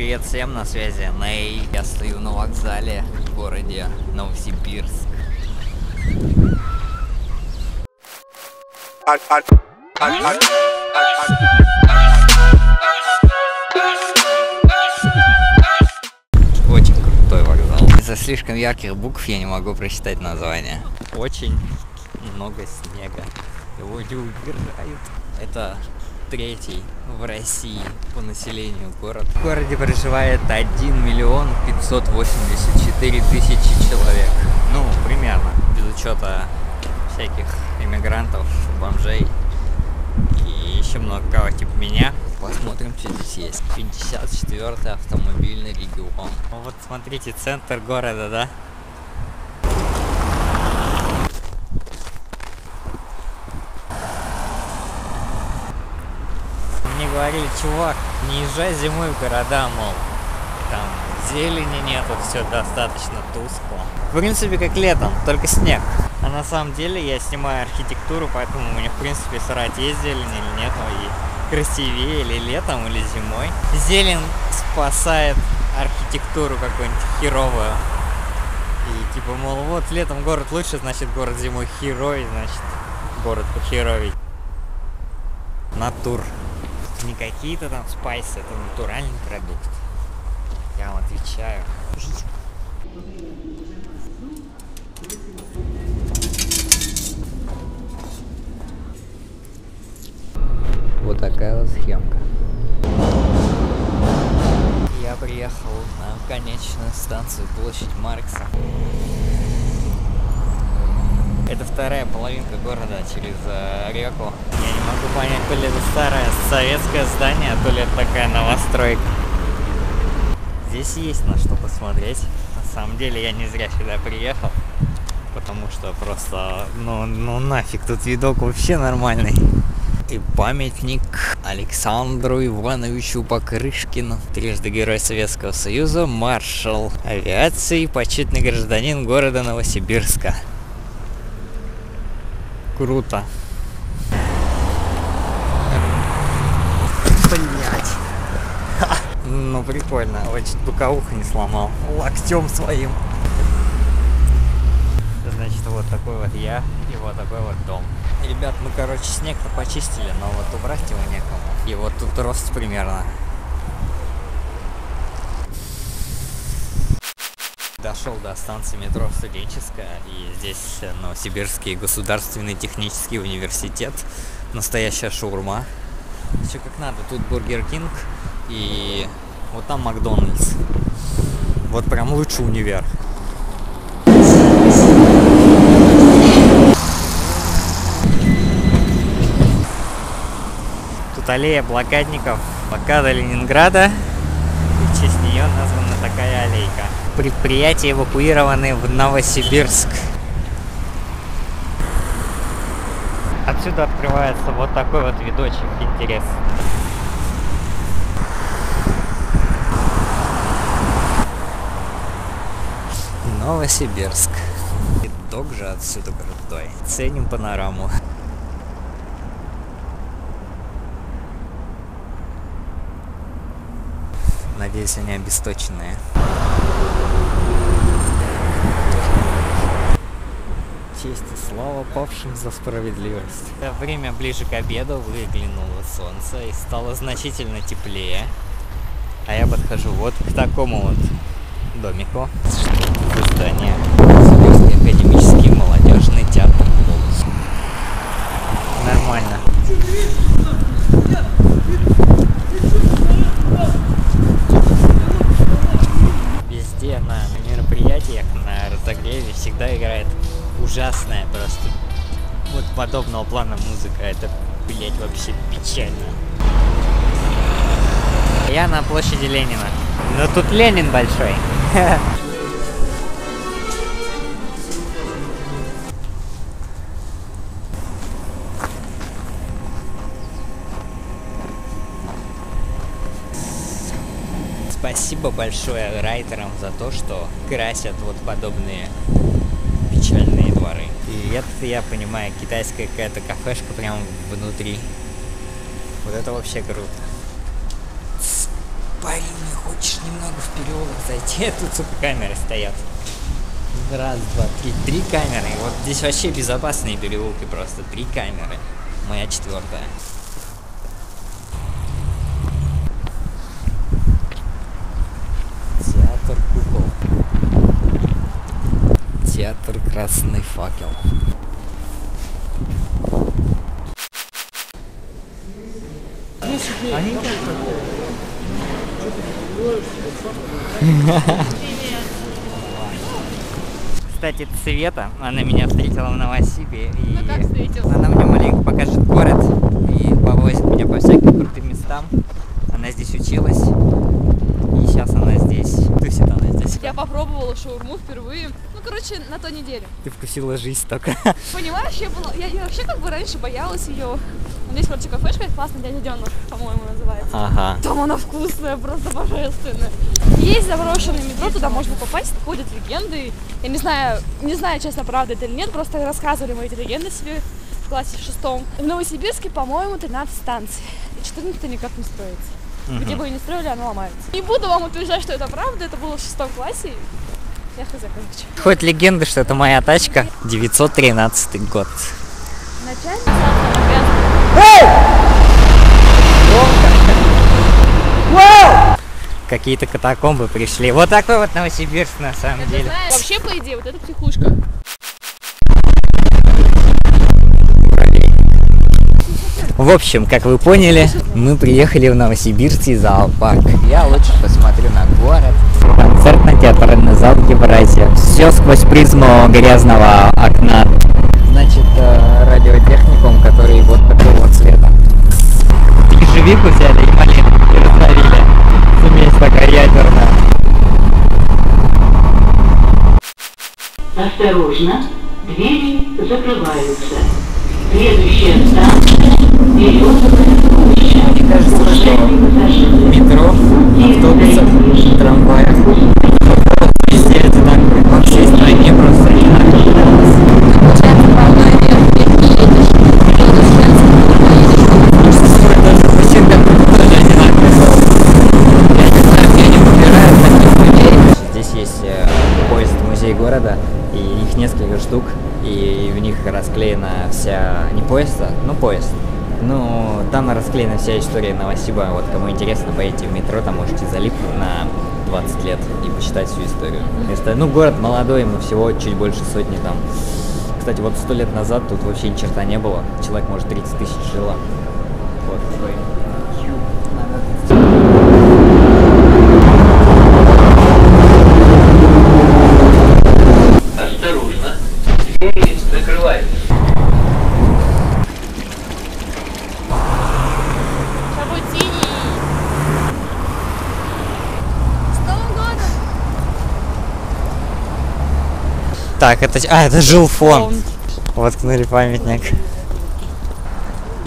Привет всем, на связи Ней. Я стою на вокзале в городе Новосибирск. Очень крутой вокзал. Из-за слишком ярких букв я не могу прочитать название. Очень много снега. Его не убирают. Это третий в России по населению город. В городе проживает 1 миллион 584 тысячи человек. Ну, примерно, без учета всяких иммигрантов, бомжей и еще много кого типа меня. Посмотрим, что здесь есть. 54-й автомобильный регион. Вот смотрите, центр города, да? Мне говорили, чувак, не езжай зимой в города, мол, там зелени нету, все достаточно тускло. В принципе, как летом, только снег. А на самом деле я снимаю архитектуру, поэтому мне, в принципе, срать, есть зелень или нет, и красивее или летом, или зимой. Зелень спасает архитектуру какую-нибудь херовую. И типа, мол, вот летом город лучше, значит город зимой херовый, значит город похеровей. Натур. Не какие-то там спайсы, это натуральный продукт. Я вам отвечаю. Вот такая вот схемка. Я приехал на конечную станцию площадь Маркса. Это вторая половинка города через э, реку. Я не могу понять, то ли это старое советское здание, то ли это такая новостройка. Здесь есть на что посмотреть. На самом деле я не зря сюда приехал. Потому что просто, ну, ну нафиг, тут видок вообще нормальный. И памятник Александру Ивановичу Покрышкину, трижды Герой Советского Союза, маршал авиации, почетный гражданин города Новосибирска. Круто. Блять. Ну прикольно, очень буковуха не сломал. Локтем своим. Значит, вот такой вот я и вот такой вот дом. Ребят, ну короче, снег-то почистили, но вот убрать его некому. И вот тут рост примерно. Дошел до станции метро Студенческая, и здесь Новосибирский государственный технический университет. Настоящая шаурма. Все как надо. Тут Бургер Кинг и вот там Макдональдс. Вот прям лучше универ. Тут аллея блокадников, блокада Ленинграда. И в честь нее названа такая аллейка. Предприятия эвакуированы в Новосибирск. Отсюда открывается вот такой вот видочек интересный. Новосибирск. Видок же отсюда крутой. Ценим панораму. Надеюсь, они обесточенные. Честь и слава павшим за справедливость. Время ближе к обеду выглянуло солнце и стало значительно теплее. А я подхожу вот к такому вот домику. Что здание. Сибирский академический молодежный театр. Нормально. Везде на мероприятиях, на разогреве всегда играет ужасная просто вот подобного плана музыка. Это, блять, вообще печально. Я на площади Ленина. Но тут Ленин большой. Спасибо большое райтерам за то, что красят вот подобные. И это, я понимаю, китайская какая-то кафешка прямо внутри. Вот это вообще круто. парень, не хочешь немного в переулок зайти? Тут, сука, камеры стоят. Раз, два, три. Три камеры. Вот здесь вообще безопасные переулки просто. Три камеры. Моя четвертая. Театр кукол. Театр Факел. Кстати, это Света, она меня встретила в Новосибе, и Ну она мне маленько покажет город и повозит меня по всяким крутым местам. Она здесь училась, и сейчас она здесь. Тусит она здесь. Я попробовала шаурму впервые. Ну, короче, на той неделе. Ты вкусила жизнь только. Понимаешь, я была. Я, я вообще как бы раньше боялась ее. Здесь, короче, кафешка классная, дядя Дёна, по-моему, называется. Ага. Там она вкусная, просто божественная. Есть заброшенное метро, туда можно попасть, ходят легенды. Я не знаю, не знаю, честно, правда это или нет, просто рассказывали мы эти легенды себе в классе шестом. В Новосибирске, по-моему, 13 станций. И 14 никак не строится. Где бы ее не строили, она ломается. Не буду вам утверждать, что это правда, это было в шестом классе. Я хз, короче. Хоть легенда, что это моя тачка. 913 год. Начальница Какие-то катакомбы пришли. Вот такой вот Новосибирск на самом Это деле. знаешь, Вообще, по идее, вот эта психушка. В общем, как вы поняли, мы приехали в Новосибирский зоопарк. Я лучше посмотрю на город. Концертно-театральный зал Евразия. Все сквозь призму грязного окна. Значит, э, радиотехникум, который вот такого цвета. Ежевику взяли и малину и раздавили. Смесь такая ядерная. Осторожно, двери закрываются. Следующая станция – Березовая площадь. Мне кажется, что метро, автобусах, трамваях. Музей города, и их несколько штук, и в них расклеена вся, не поезд, а, ну поезд. Ну, там расклеена вся история Новосиба. Вот кому интересно, поедете в метро, там можете залипнуть на 20 лет и почитать всю историю. Место, ну, город молодой, ему всего чуть больше сотни там. Кстати, вот сто лет назад тут вообще ни черта не было. Человек, может, 30 тысяч жило. Вот. Годом! Так, это... А, это жилфонд. Воткнули памятник.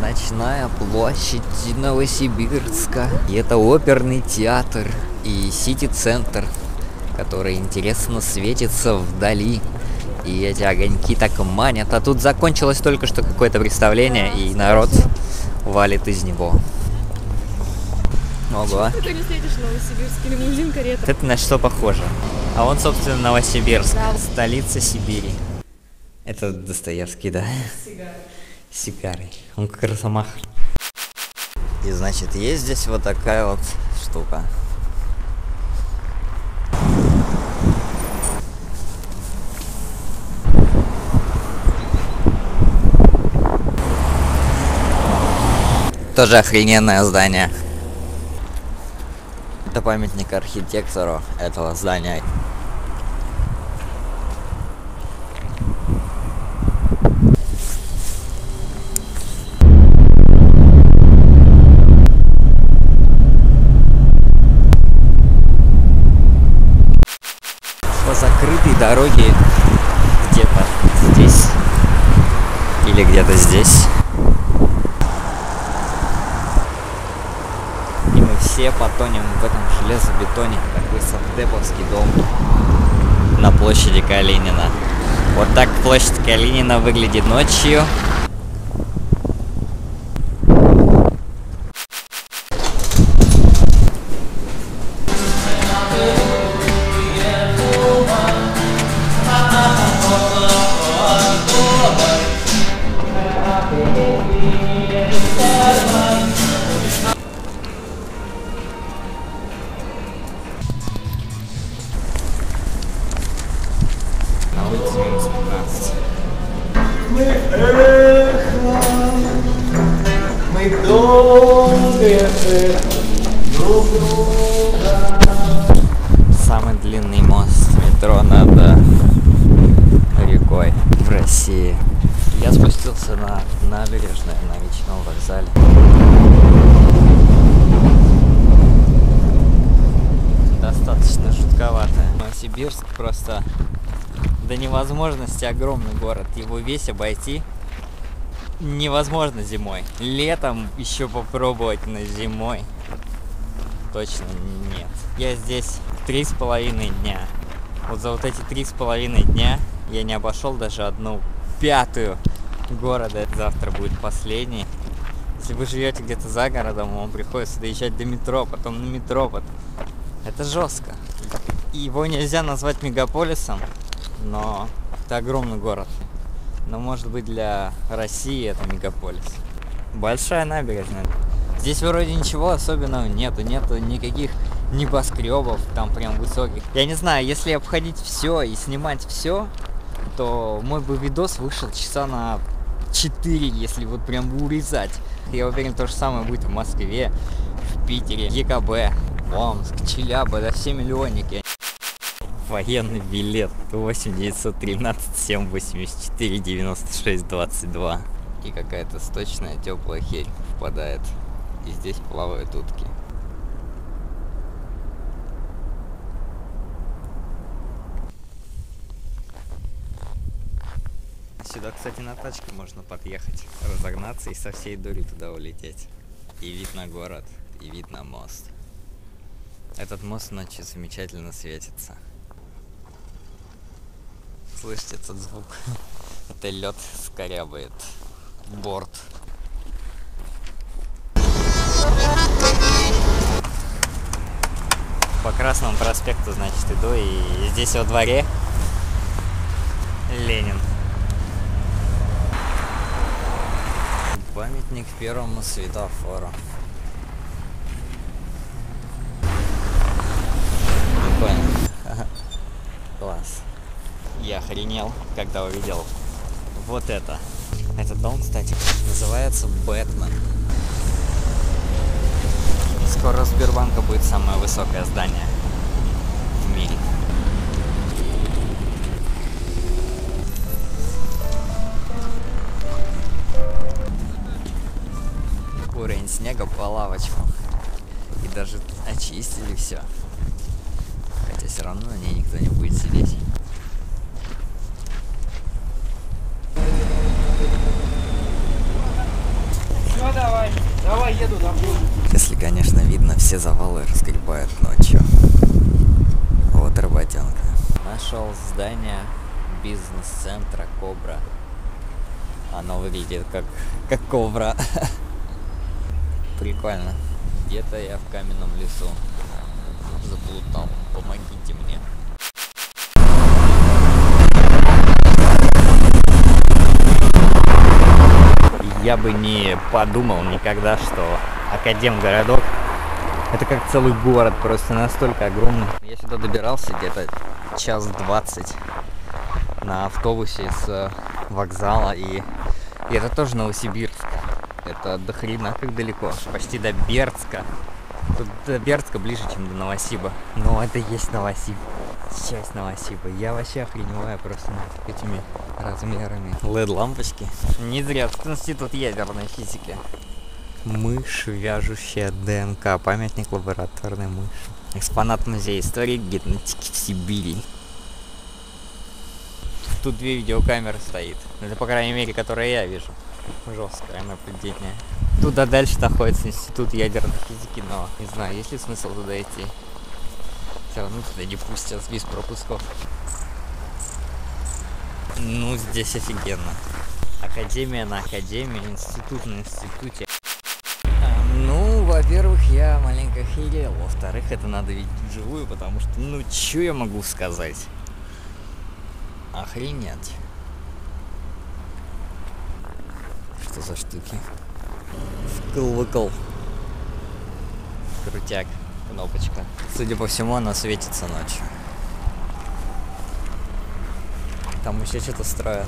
Ночная площадь Новосибирска. И это оперный театр и сити-центр, который интересно светится вдали. И эти огоньки так манят. А тут закончилось только что какое-то представление, и народ валит из него. Ого. Ты не встретишь новосибирский лимузин, карета. Это на что похоже? А он, собственно, Новосибирск, Да. столица Сибири. Это Достоевский, да? Сигары. Он как росомах. И значит, есть здесь вот такая вот штука. Тоже охрененное здание. Это памятник архитектору этого здания. По закрытой дороге где-то здесь или где-то здесь. И мы все потонем в этом железобетоне, такой совдеповский дом на площади Калинина. Вот так площадь Калинина выглядит ночью. Самый длинный мост метро над рекой в России. Я спустился на набережную на речном вокзале. Достаточно жутковатая. Новосибирск просто до невозможности огромный город. Его весь обойти невозможно зимой. Летом еще попробовать, но зимой точно нет. Я здесь три с половиной дня. Вот за вот эти три с половиной дня я не обошел даже одну пятую города. Завтра будет последний. Если вы живете где-то за городом, вам приходится доезжать до метро, потом на метро, потом... Это жестко. Его нельзя назвать мегаполисом, но это огромный город. Но может быть для России это мегаполис. Большая набережная. Здесь вроде ничего особенного нету, нету никаких небоскребов там прям высоких. Я не знаю, если обходить все и снимать все, то мой бы видос вышел часа на 4, если вот прям урезать. Я уверен, то же самое будет в Москве, в Питере, ЕКБ, Омск, Челябы, да все миллионники. Военный билет 8 913 784 96 22. И какая-то сточная теплая херь впадает. И здесь плавают утки. Сюда, кстати, на тачке можно подъехать, разогнаться и со всей дури туда улететь. И вид на город, и вид на мост. Этот мост ночью замечательно светится. Слышите этот звук? Это лед скорябает. Борт. По Красному проспекту, значит, иду, и здесь во дворе Ленин. Памятник первому светофору. Прикольно. Класс. Я охренел, когда увидел вот это. Этот дом, кстати, называется Бэтмен. Скоро Сбербанка будет самое высокое здание в мире. Уровень снега по лавочкам. И даже очистили все. Хотя все равно на ней никто не будет сидеть. Ну давай, давай еду там. Если, конечно, видно, все завалы разгребают ночью. Вот работенка. Нашел здание бизнес-центра Кобра. Оно выглядит как, как кобра. Прикольно. Где-то я в каменном лесу заплутал. Помогите мне. Я бы не подумал никогда, что Академгородок это как целый город, просто настолько огромный. Я сюда добирался где-то час двадцать на автобусе с э, вокзала, и, и это тоже Новосибирск. Это до хрена как далеко, почти до Бердска. Тут до Бердска ближе, чем до Новосиба. Но это есть Новосиб. Часть Новосиба. Я вообще охреневаю просто над этими размерами. LED-лампочки. Не зря тут институт ядерной физики. Мышь, вяжущая ДНК. Памятник лабораторной мыши. Экспонат музея истории генетики в Сибири. Тут две видеокамеры стоит. Это, по крайней мере, которые я вижу. Жесткое наблюдение. Туда дальше находится институт ядерной физики, но не знаю, есть ли смысл туда идти. Все равно туда не пустят без пропусков. Ну, здесь офигенно. Академия на академии, институт на институте. Во-первых, я маленько охерел. Во-вторых, это надо видеть вживую, потому что, ну, что я могу сказать? Охренеть. Что за штуки? Вкл-выкл. Крутяк. Кнопочка. Судя по всему, она светится ночью. Там еще что-то строят.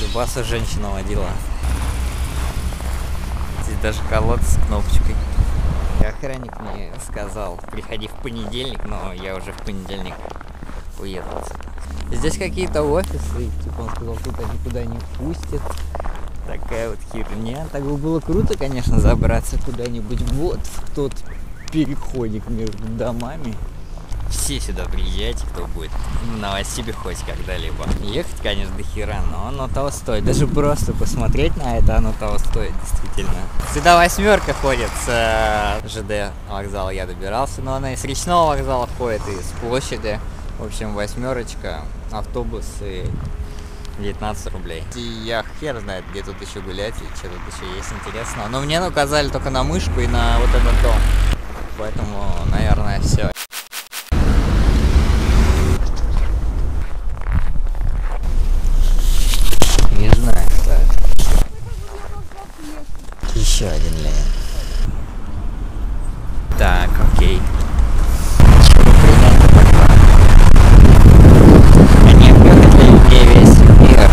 Любаса женщина водила. Есть даже колодец с кнопочкой. Охранник мне сказал, приходи в понедельник, но я уже в понедельник отсюда. Здесь какие-то офисы, типа он сказал, тут никуда не пустят. Такая вот херня. Так бы было круто, конечно, забраться куда-нибудь вот в тот переходик между домами. Все сюда приезжайте, кто будет в Новосибе хоть когда-либо. Ехать, конечно, до хера, но оно того стоит. Даже просто посмотреть на это, оно того стоит, действительно. Сюда восьмерка ходит с э, ЖД вокзала, я добирался, но она и с речного вокзала ходит, и с площади. В общем, восьмерочка, автобус и 19 рублей. И я хер знает, где тут еще гулять и что тут еще есть интересного. Но мне указали только на мышку и на вот этот дом. Поэтому, наверное, все. Не знаю, что это. Еще один лень. Так, окей. Чего принято пока? Они обгадали мне весь мир.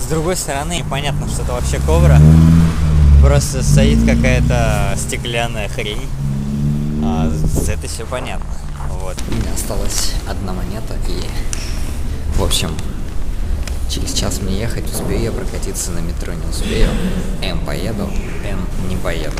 С другой стороны, непонятно, что это вообще ковра. Просто стоит какая-то стеклянная хрень. А это все понятно. Вот. У меня осталась одна монета и... В общем, через час мне ехать, успею я прокатиться на метро, не успею. М поеду, Н не поеду.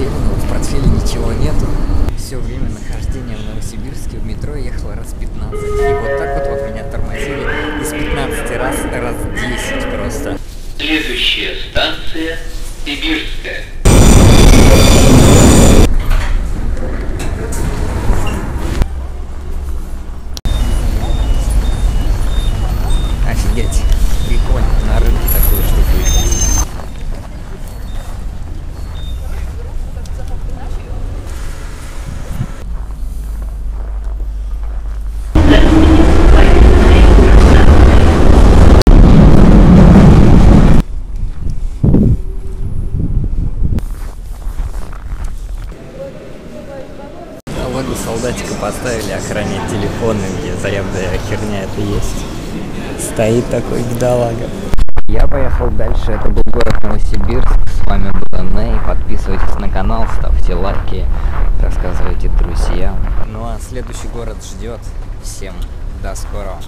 Портфель, но в портфеле ничего нету. Все время нахождения в Новосибирске в метро ехала раз 15. И вот так вот, вот меня тормозили из 15 раз, раз 10 просто. Следующая станция Сибирская. Дальше, это был город Новосибирск, с вами был Ней, подписывайтесь на канал, ставьте лайки, рассказывайте друзьям. Ну а следующий город ждет, всем до скорого.